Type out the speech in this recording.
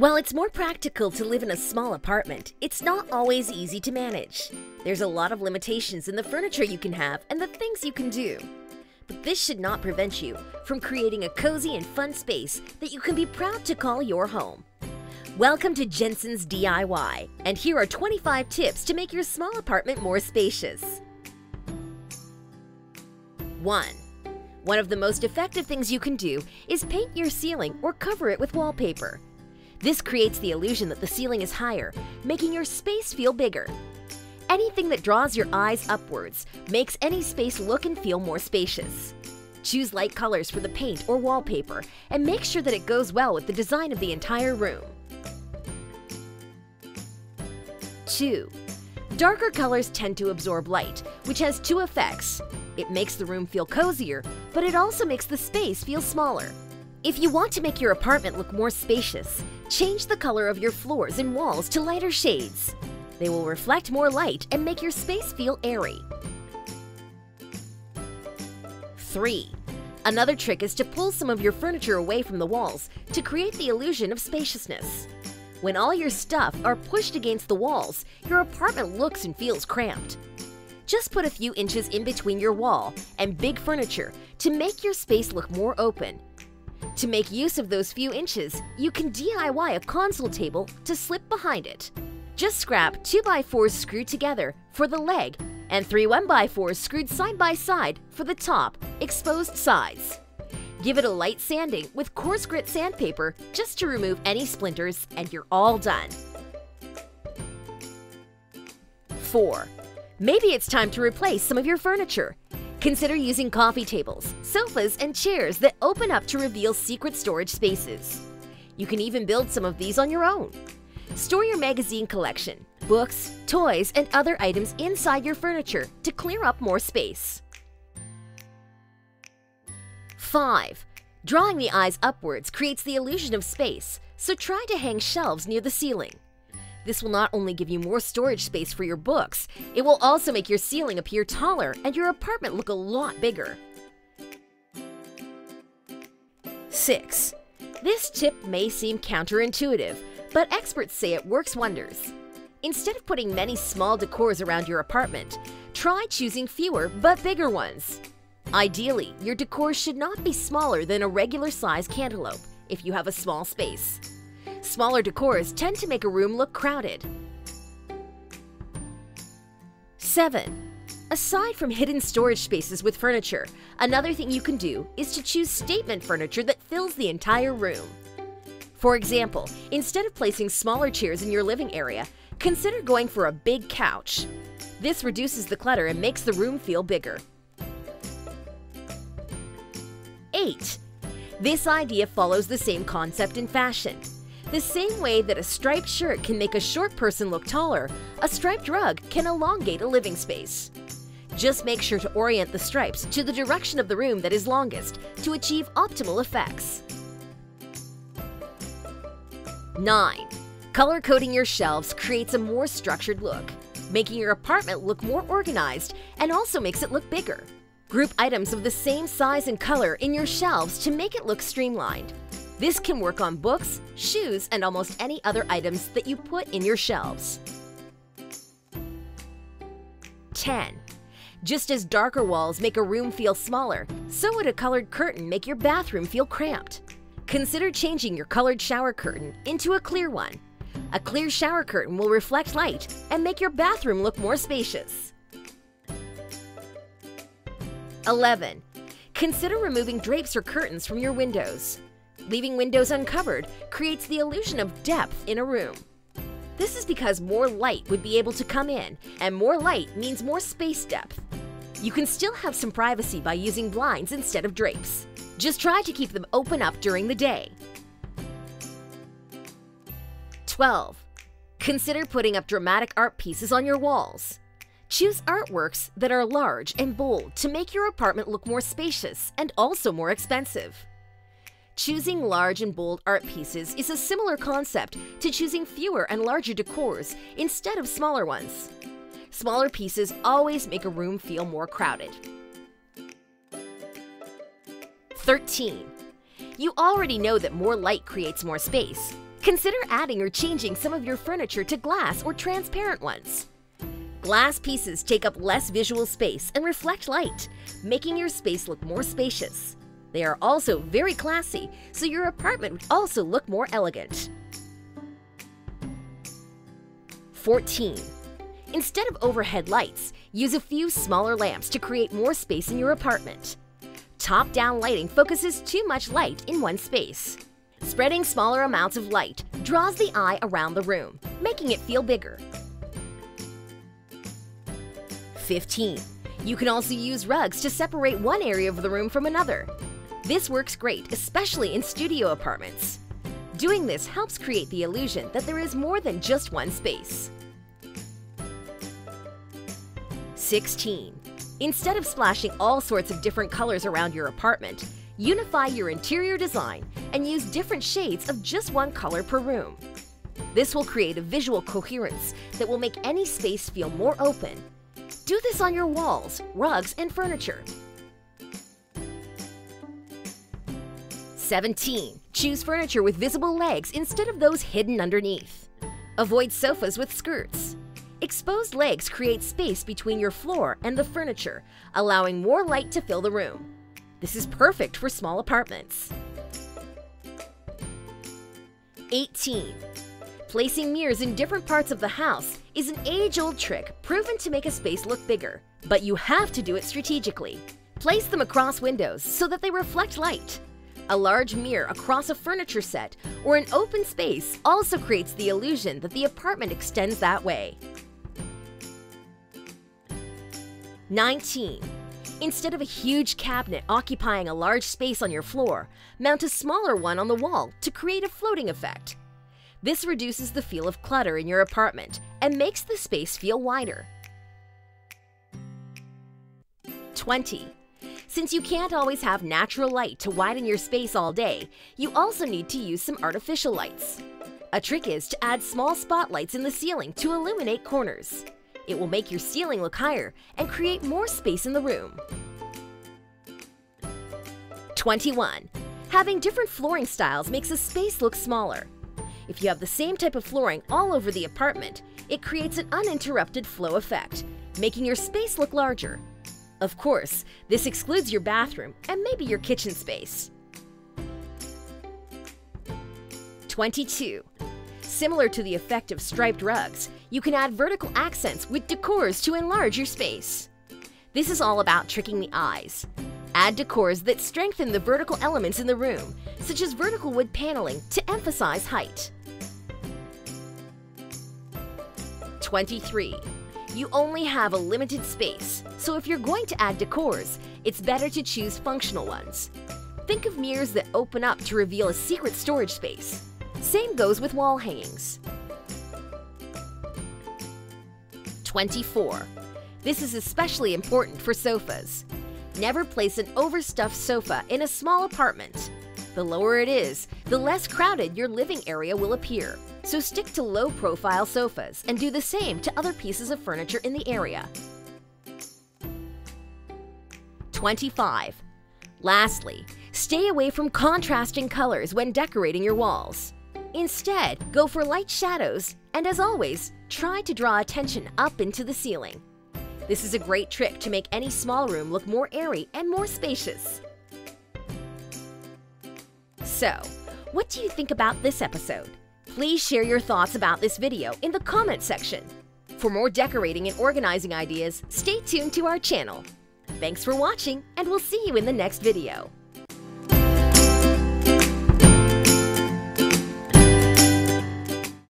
While it's more practical to live in a small apartment, it's not always easy to manage. There's a lot of limitations in the furniture you can have and the things you can do. But this should not prevent you from creating a cozy and fun space that you can be proud to call your home. Welcome to Jansen's DIY, and here are 25 tips to make your small apartment more spacious. 1. One of the most effective things you can do is paint your ceiling or cover it with wallpaper. This creates the illusion that the ceiling is higher, making your space feel bigger. Anything that draws your eyes upwards makes any space look and feel more spacious. Choose light colors for the paint or wallpaper and make sure that it goes well with the design of the entire room. 2. Darker colors tend to absorb light, which has two effects. It makes the room feel cozier, but it also makes the space feel smaller. If you want to make your apartment look more spacious, change the color of your floors and walls to lighter shades. They will reflect more light and make your space feel airy. 3. Another trick is to pull some of your furniture away from the walls to create the illusion of spaciousness. When all your stuff are pushed against the walls, your apartment looks and feels cramped. Just put a few inches in between your wall and big furniture to make your space look more open to make use of those few inches, you can DIY a console table to slip behind it. Just scrap 2x4s screwed together for the leg and three 1x4s screwed side by side for the top, exposed sides. Give it a light sanding with coarse grit sandpaper just to remove any splinters and you're all done. 4. Maybe it's time to replace some of your furniture. Consider using coffee tables, sofas, and chairs that open up to reveal secret storage spaces. You can even build some of these on your own. Store your magazine collection, books, toys, and other items inside your furniture to clear up more space. 5. Drawing the eyes upwards creates the illusion of space, so try to hang shelves near the ceiling. This will not only give you more storage space for your books, it will also make your ceiling appear taller and your apartment look a lot bigger. 6. This tip may seem counterintuitive, but experts say it works wonders. Instead of putting many small decors around your apartment, try choosing fewer but bigger ones. Ideally, your decor should not be smaller than a regular size cantaloupe if you have a small space. Smaller decors tend to make a room look crowded. 7. Aside from hidden storage spaces with furniture, another thing you can do is to choose statement furniture that fills the entire room. For example, instead of placing smaller chairs in your living area, consider going for a big couch. This reduces the clutter and makes the room feel bigger. 8. This idea follows the same concept in fashion. The same way that a striped shirt can make a short person look taller, a striped rug can elongate a living space. Just make sure to orient the stripes to the direction of the room that is longest to achieve optimal effects. 9. Color coding your shelves creates a more structured look, making your apartment look more organized and also makes it look bigger. Group items of the same size and color in your shelves to make it look streamlined. This can work on books, shoes, and almost any other items that you put in your shelves. 10. Just as darker walls make a room feel smaller, so would a colored curtain make your bathroom feel cramped. Consider changing your colored shower curtain into a clear one. A clear shower curtain will reflect light and make your bathroom look more spacious. 11. Consider removing drapes or curtains from your windows. Leaving windows uncovered creates the illusion of depth in a room. This is because more light would be able to come in, and more light means more space depth. You can still have some privacy by using blinds instead of drapes. Just try to keep them open up during the day. 12. Consider putting up dramatic art pieces on your walls. Choose artworks that are large and bold to make your apartment look more spacious and also more expensive. Choosing large and bold art pieces is a similar concept to choosing fewer and larger decors instead of smaller ones. Smaller pieces always make a room feel more crowded. 13. You already know that more light creates more space. Consider adding or changing some of your furniture to glass or transparent ones. Glass pieces take up less visual space and reflect light, making your space look more spacious. They are also very classy, so your apartment would also look more elegant. 14. Instead of overhead lights, use a few smaller lamps to create more space in your apartment. Top-down lighting focuses too much light in one space. Spreading smaller amounts of light draws the eye around the room, making it feel bigger. 15. You can also use rugs to separate one area of the room from another. This works great, especially in studio apartments. Doing this helps create the illusion that there is more than just one space. 16. Instead of splashing all sorts of different colors around your apartment, unify your interior design and use different shades of just one color per room. This will create a visual coherence that will make any space feel more open. Do this on your walls, rugs, and furniture. 17. Choose furniture with visible legs instead of those hidden underneath. Avoid sofas with skirts. Exposed legs create space between your floor and the furniture, allowing more light to fill the room. This is perfect for small apartments. 18. Placing mirrors in different parts of the house is an age-old trick proven to make a space look bigger, but you have to do it strategically. Place them across windows so that they reflect light. A large mirror across a furniture set or an open space also creates the illusion that the apartment extends that way. 19. Instead of a huge cabinet occupying a large space on your floor, mount a smaller one on the wall to create a floating effect. This reduces the feel of clutter in your apartment and makes the space feel wider. 20. Since you can't always have natural light to widen your space all day, you also need to use some artificial lights. A trick is to add small spotlights in the ceiling to illuminate corners. It will make your ceiling look higher and create more space in the room. 21. Having different flooring styles makes a space look smaller. If you have the same type of flooring all over the apartment, it creates an uninterrupted flow effect, making your space look larger. Of course, this excludes your bathroom and maybe your kitchen space. 22. Similar to the effect of striped rugs, you can add vertical accents with decors to enlarge your space. This is all about tricking the eyes. Add decors that strengthen the vertical elements in the room, such as vertical wood paneling to emphasize height. 23. You only have a limited space, so if you're going to add decors, it's better to choose functional ones. Think of mirrors that open up to reveal a secret storage space. Same goes with wall hangings. 24. This is especially important for sofas. Never place an overstuffed sofa in a small apartment. The lower it is, the less crowded your living area will appear. So stick to low-profile sofas and do the same to other pieces of furniture in the area. 25. Lastly, stay away from contrasting colors when decorating your walls. Instead, go for light shadows, and as always, try to draw attention up into the ceiling. This is a great trick to make any small room look more airy and more spacious. So, what do you think about this episode? Please share your thoughts about this video in the comment section. For more decorating and organizing ideas, stay tuned to our channel. Thanks for watching, and we'll see you in the next video.